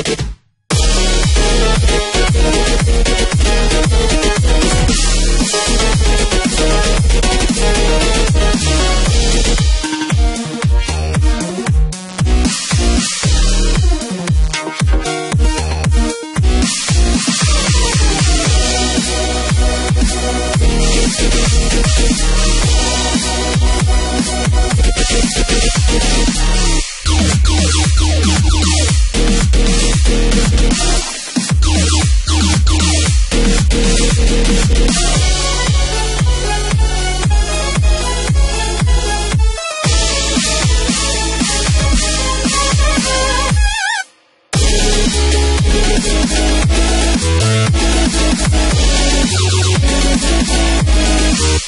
Thank フフフフ。